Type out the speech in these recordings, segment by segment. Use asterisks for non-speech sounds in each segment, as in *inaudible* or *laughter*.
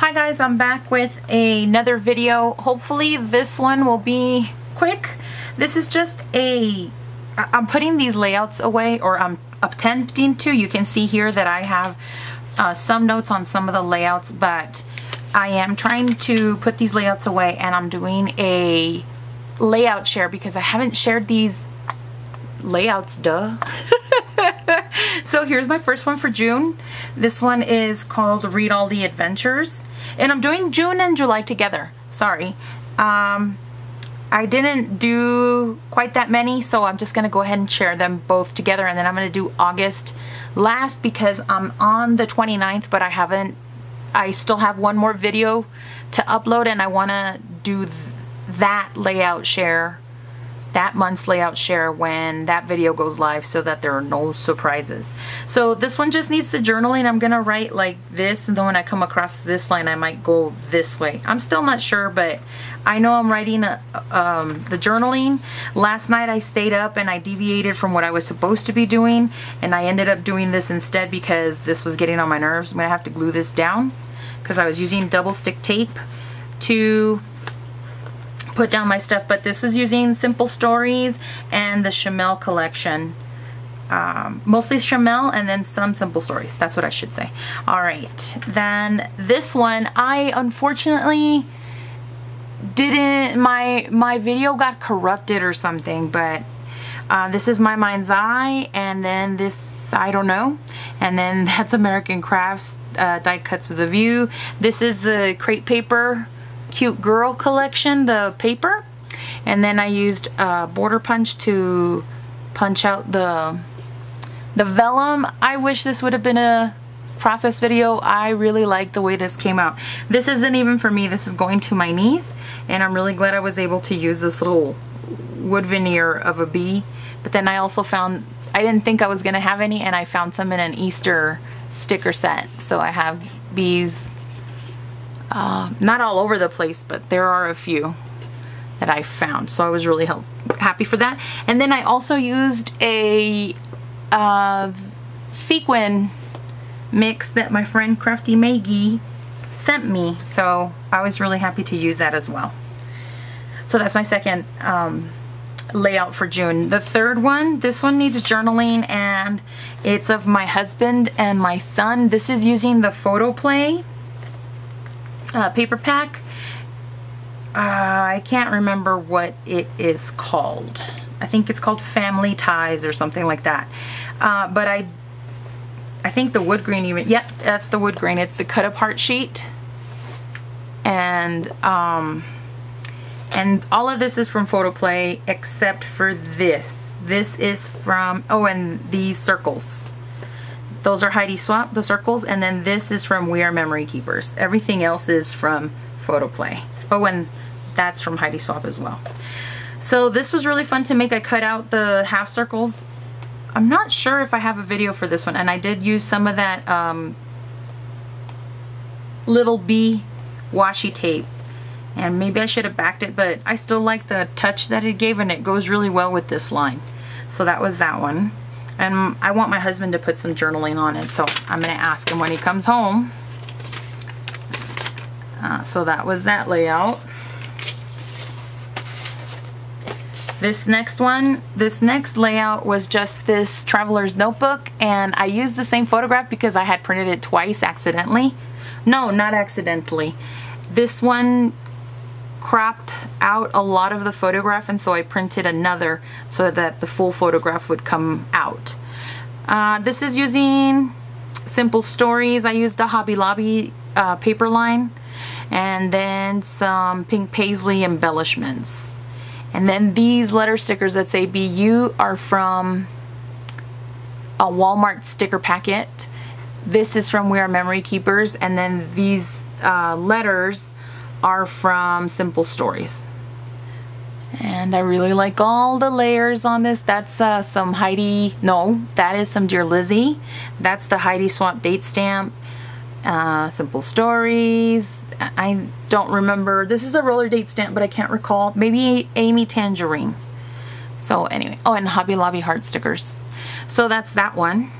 Hi guys, I'm back with another video. Hopefully this one will be quick. This is just a, I'm putting these layouts away or I'm attempting to. You can see here that I have uh, some notes on some of the layouts, but I am trying to put these layouts away and I'm doing a layout share because I haven't shared these layouts, duh. *laughs* so here's my first one for June. This one is called Read All the Adventures. And I'm doing June and July together. Sorry. Um, I didn't do quite that many, so I'm just to go ahead and share them both together. And then I'm to do August last because I'm on the 29th, but I haven't, I still have one more video to upload and I want to do th that layout share that month's layout share when that video goes live so that there are no surprises. So this one just needs the journaling. I'm going to write like this and then when I come across this line I might go this way. I'm still not sure but I know I'm writing a, um, the journaling. Last night I stayed up and I deviated from what I was supposed to be doing and I ended up doing this instead because this was getting on my nerves. I'm going to have to glue this down because I was using double stick tape to put down my stuff, but this was using Simple Stories and the Chamel collection. Um, mostly Chamel and then some Simple Stories. That's what I should say. All right, then this one, I unfortunately didn't, my, my video got corrupted or something, but uh, this is My Mind's Eye, and then this, I don't know, and then *laughs* that's American Crafts uh, Die Cuts with a View. This is the Crate Paper Cute Girl collection, the paper. And then I used a border punch to punch out the, the vellum. I wish this would have been a process video. I really like the way this came out. This isn't even for me. This is going to my niece. And I'm really glad I was able to use this little wood veneer of a bee. But then I also found, I didn't think I was going to have any. And I found some in an Easter sticker set. So I have bees uh, not all over the place, but there are a few that I found. So I was really happy for that. And then I also used a uh, sequin mix that my friend Crafty Maggie sent me. So I was really happy to use that as well. So that's my second um, layout for June. The third one, this one needs journaling and it's of my husband and my son. This is using the Photoplay uh, paper pack. Uh, I can't remember what it is called. I think it's called Family Ties or something like that. Uh, but I I think the wood grain even, yep, that's the wood grain. It's the cut apart sheet. And, um, and all of this is from Photoplay except for this. This is from, oh, and these circles. Those are Heidi Swapp, the circles, and then this is from We Are Memory Keepers. Everything else is from Photoplay. Oh, and that's from Heidi Swapp as well. So this was really fun to make. I cut out the half circles. I'm not sure if I have a video for this one, and I did use some of that um, little bee washi tape. And maybe I should have backed it, but I still like the touch that it gave, and it goes really well with this line. So that was that one. And I want my husband to put some journaling on it, so I'm going to ask him when he comes home. Uh, so that was that layout. This next one, this next layout was just this traveler's notebook and I used the same photograph because I had printed it twice accidentally. No, not accidentally. This one cropped out a lot of the photograph and so I printed another so that the full photograph would come out. Uh, this is using Simple Stories. I used the Hobby Lobby uh, paper line and then some pink paisley embellishments. And then these letter stickers that say BU are from a Walmart sticker packet. This is from We Are Memory Keepers and then these uh, letters are from Simple Stories. And I really like all the layers on this. That's uh, some Heidi, no, that is some Dear Lizzie. That's the Heidi Swapp date stamp. Uh, Simple Stories. I don't remember. This is a roller date stamp, but I can't recall. Maybe Amy Tangerine. So anyway, oh, and Hobby Lobby heart stickers. So that's that one.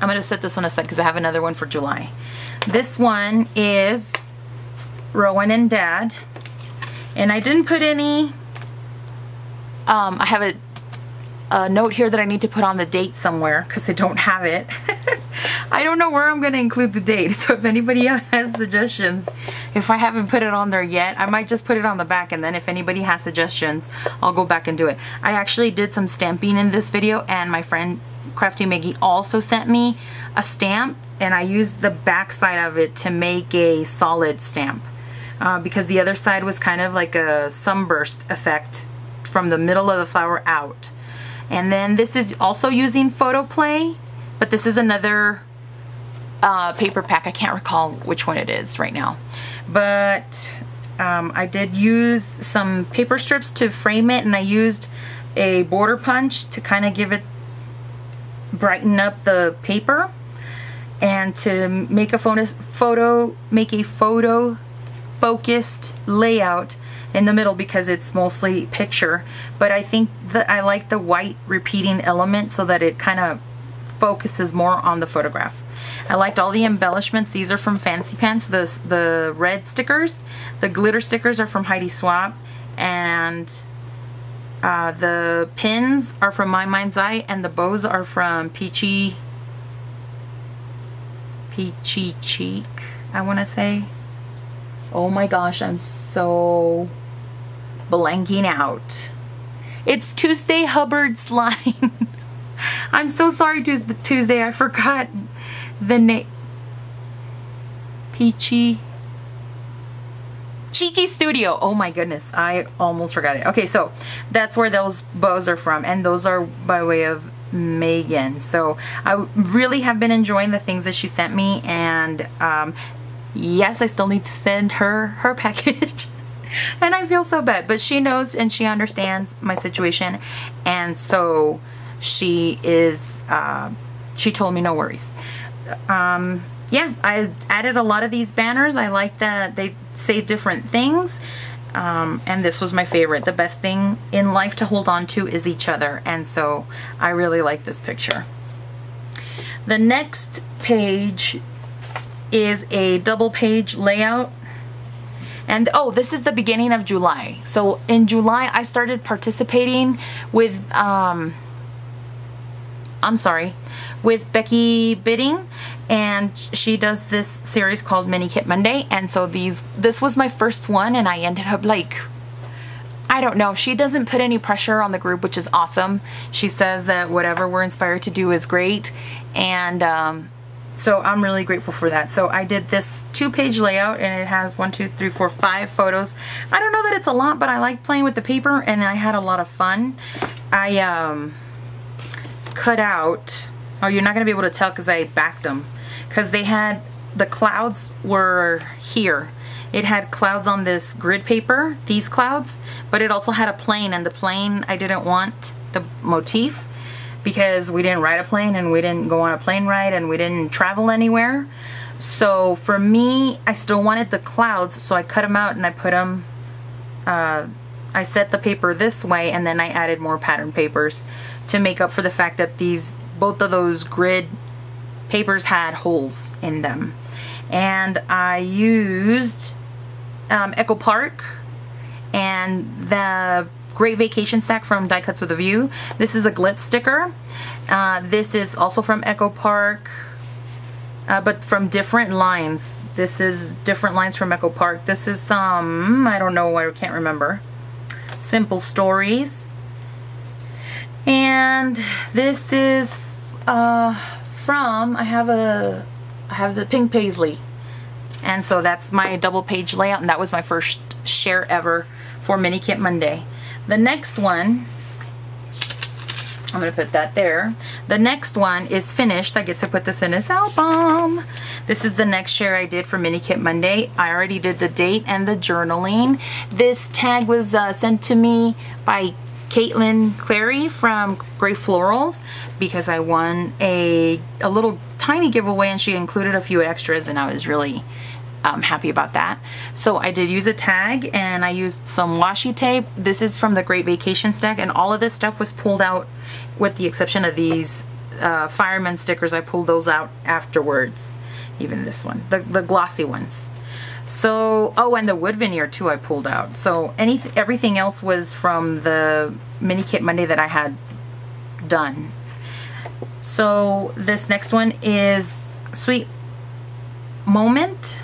I'm going to set this one aside because I have another one for July. This one is Rowan and Dad. And I didn't put any, um, I have a, a note here that I need to put on the date somewhere because I don't have it. *laughs* I don't know where I'm going to include the date. *laughs* So if anybody *laughs* has suggestions, if I haven't put it on there yet, I might just put it on the back. And then if anybody has suggestions, I'll go back and do it. I actually did some stamping in this video and my friend Crafty Maggie also sent me a stamp and I used the back side of it to make a solid stamp uh, because the other side was kind of like a sunburst effect from the middle of the flower out. And then this is also using Photoplay, but this is another uh, paper pack. I can't recall which one it is right now. But um, I did use some paper strips to frame it and I used a border punch to kind of give it brighten up the paper and to make a photo, photo make a photo focused layout in the middle because it's mostly picture but I think that I like the white repeating element so that it kind of focuses more on the photograph. I liked all the embellishments. These are from Fancy Pants, the, the red stickers. The glitter stickers are from Heidi Swapp and uh, the pins are from My Mind's Eye and the bows are from Peachy Peachy Cheek, I want to say. Oh my gosh, I'm so blanking out. It's Tuesday Hubbard's line. *laughs* I'm so sorry Tuesday, I forgot the name. Peachy Cheeky Studio. Oh my goodness, I almost forgot it. Okay, so that's where those bows are from, and those are by way of Megan. So I really have been enjoying the things that she sent me, and um, yes, I still need to send her her *laughs* package. and I feel so bad, but she knows and she understands my situation, and so she is, uh, she told me no worries. Um, yeah, I added a lot of these banners. I like that they say different things. Um, and this was my favorite. The best thing in life to hold on to is each other. And so I really like this picture. The next page is a double page layout. And oh, this is the beginning of July. So in July, I started participating with, um, I'm sorry, with Becky Bidding and she does this series called Mini Kit Monday and so these this was my first one and I ended up like I don't know she doesn't put any pressure on the group which is awesome she says that whatever we're inspired to do is great and um, so I'm really grateful for that so I did this two page layout and it has one two three four five photos I don't know that it's a lot but I like playing with the paper and I had a lot of fun I um cut out Oh, you're not to be able to tell because I backed them. Because they had, the clouds were here. It had clouds on this grid paper, these clouds, but it also had a plane and the plane, I didn't want the motif because we didn't ride a plane and we didn't go on a plane ride and we didn't travel anywhere. So for me, I still wanted the clouds, so I cut them out and I put them, uh, I set the paper this way and then I added more pattern papers to make up for the fact that these both of those grid papers had holes in them. And I used um, Echo Park and the Great Vacation Stack from Die Cuts with a View. This is a glitz sticker. Uh, this is also from Echo Park, uh, but from different lines. This is different lines from Echo Park. This is some, um, I don't know, I can't remember. Simple Stories. And this is uh, from, I have a, I have the pink paisley. And so that's my double page layout and that was my first share ever for Mini Kit Monday. The next one, I'm going to put that there. The next one is finished. I get to put this in this album. This is the next share I did for Mini Kit Monday. I already did the date and the journaling. This tag was uh, sent to me by Caitlin Clary from Grey Florals because I won a, a little tiny giveaway and she included a few extras and I was really um, happy about that. So I did use a tag and I used some washi tape. This is from the Great Vacation Stack and all of this stuff was pulled out with the exception of these uh, fireman stickers, I pulled those out afterwards. Even this one, the, the glossy ones. So, oh, and the wood veneer too I pulled out. So any everything else was from the mini kit Monday that I had done. So this next one is Sweet Moment.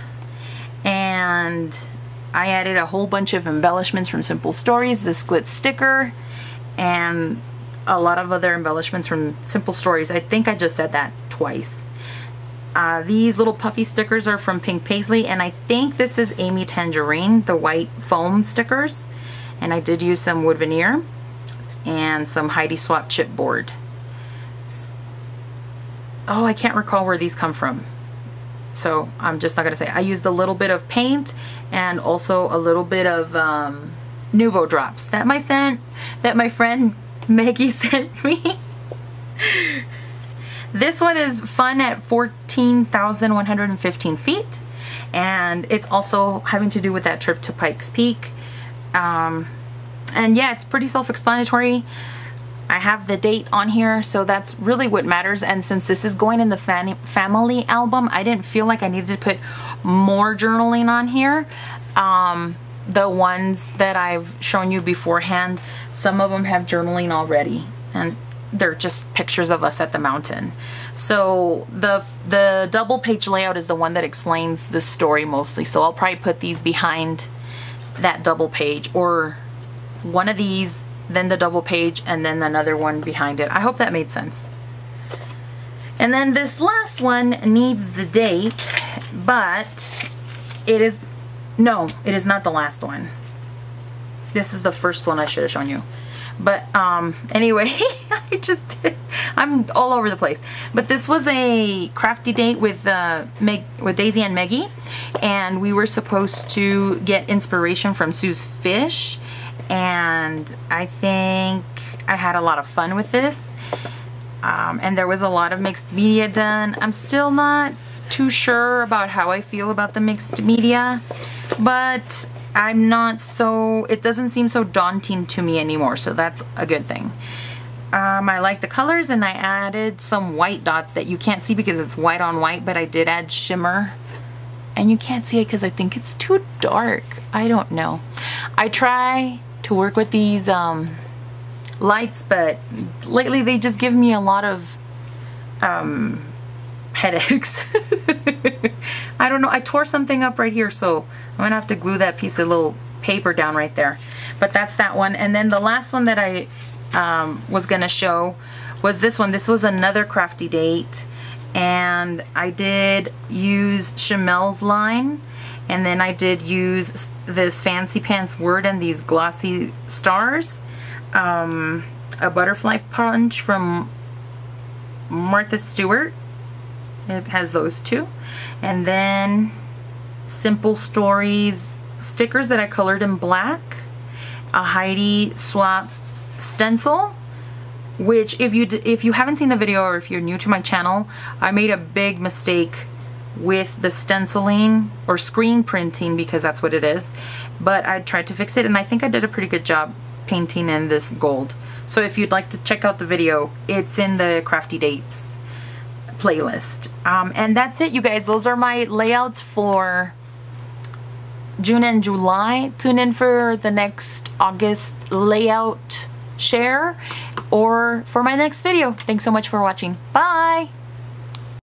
And I added a whole bunch of embellishments from Simple Stories, this glitz sticker, and a lot of other embellishments from Simple Stories. I think I just said that twice. Uh, these little puffy stickers are from Pink Paisley, and I think this is Amy Tangerine, the white foam stickers. And I did use some wood veneer and some Heidi Swapp chipboard. Oh, I can't recall where these come from. So I'm just not to say. I used a little bit of paint and also a little bit of um, Nuvo drops that my sent, that my friend *laughs* Maggie *laughs* sent me. This one is fun at 14,115 feet and it's also having to do with that trip to Pikes Peak. Um, and yeah, it's pretty self-explanatory. I have the date on here, so that's really what matters. And since this is going in the family album, I didn't feel like I needed to put more journaling on here. Um, the ones that I've shown you beforehand, some of them have journaling already. And they're just pictures of us at the mountain. So the the double page layout is the one that explains the story mostly. So I'll probably put these behind that double page or one of these, then the double page, and then another one behind it. I hope that made sense. And then this last one needs the date, but it is, no, it is not the last one. This is the first one I should have shown you. But um, anyway, *laughs* I just, I'm all over the place. But this was a crafty date with, uh, Meg, with Daisy and Meggie. And we were supposed to get inspiration from Sue's Fish. And I think I had a lot of fun with this. Um, and there was a lot of mixed media done. I'm still not too sure about how I feel about the mixed media. But I'm not so, it doesn't seem so daunting to me anymore, so that's a good thing. Um, I like the colors and I added some white dots that you can't see because it's white on white, but I did add shimmer. And you can't see it because I think it's too dark. I don't know. I try to work with these um, lights, but lately they just give me a lot of um, headaches. *laughs* I don't know. I tore something up right here, so I'm going to have to glue that piece of little paper down right there. But that's that one. And then the last one that I um, was going to show was this one. This was another crafty date. And I did use Chamel's line. And then I did use this Fancy Pants word and these glossy stars. Um, a butterfly punch from Martha Stewart it has those two. And then Simple Stories stickers that I colored in black. A Heidi Swapp stencil which if you if you haven't seen the video or if you're new to my channel I made a big mistake with the stenciling or screen printing because that's what it is but I tried to fix it and I think I did a pretty good job painting in this gold so if you'd like to check out the video it's in the crafty dates playlist. Um, and that's it, you guys. Those are my layouts for June and July. Tune in for the next August layout share or for my next video. Thanks so much for watching. Bye!